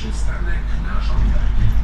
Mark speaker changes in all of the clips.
Speaker 1: Przystanek na żądanie.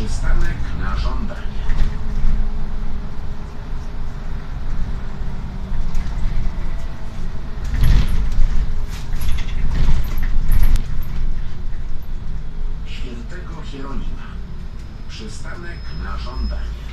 Speaker 1: Przystanek na żądanie. Świętego Hieronima. Przystanek na żądanie.